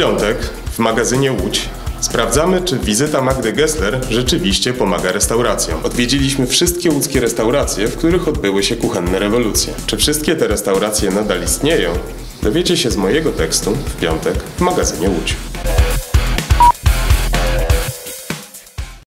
piątek w magazynie Łódź sprawdzamy, czy wizyta Magdy Gessler rzeczywiście pomaga restauracjom. Odwiedziliśmy wszystkie łódzkie restauracje, w których odbyły się kuchenne rewolucje. Czy wszystkie te restauracje nadal istnieją? Dowiecie się z mojego tekstu w piątek w magazynie Łódź.